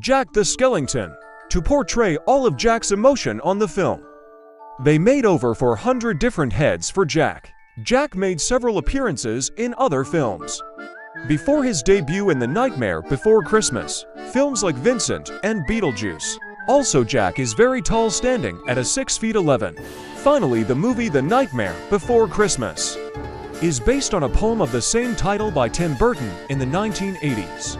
Jack the Skellington, to portray all of Jack's emotion on the film. They made over 400 different heads for Jack. Jack made several appearances in other films. Before his debut in The Nightmare Before Christmas, films like Vincent and Beetlejuice. Also, Jack is very tall standing at a 6 feet 11. Finally, the movie The Nightmare Before Christmas is based on a poem of the same title by Tim Burton in the 1980s.